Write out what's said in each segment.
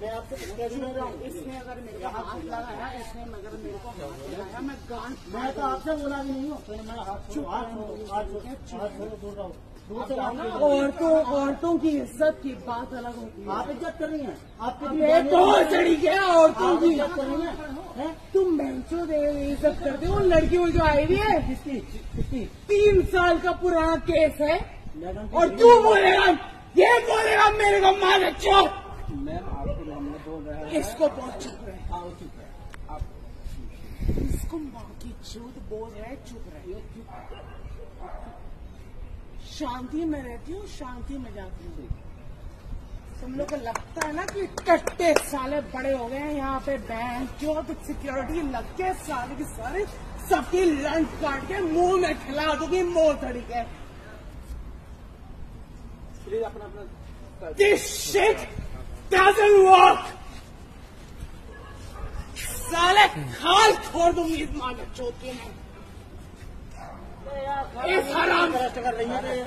मैं आपसे हूँ। इसने अगर मेरे को हाथ लगाया इसने अगर मेरे को हाथ लगाया मैं मैं तो आपसे बोला भी नहीं हूँ। तो मैं हाथ हाथ औरतों औरतों की इज़्ज़त की बात अलग होती है। आप इज़्ज़त कर रही हैं? आपके तो चढ़ी गया औरतों की। इज़्ज़त कर रही हैं? तुम मैंचो दे इज़्ज़त करते हो लड़की जो आई हुई है किसकी किसकी तीन साल का पुराना केस है। और तू बोलेगा ये बोलेगा मेरे को मार चो मैम आपको हमने बोल रहे हैं। इसको बहुत चुप रहे। आओ चुप है आप इसको माँ की झूठ बोल रहे चुप रहे। शांति में रहती हूँ शांति में जाती हूँ। तुम लोग को लगता है ना कि कट्टे साले बड़े हो गए हैं यहाँ पे बैंक जो सिक्योरिटी लग के सारे की सारे सबकी लंच काट के मुँह में खिला दूँगी मोह तरीके This shit doesn't work! साले, खाल छोड़ दूँगी इस माँ चौथी में इस हराम कर रही है एक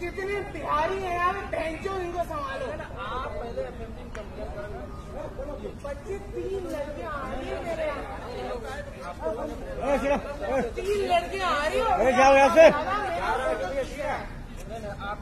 कितने बिहारी हैं यार बेंचो इनको संभालो। आप पहले बच्चे तीन लड़कियाँ आ रही है मेरे यहाँ। तीन लड़कियाँ आ रही है आप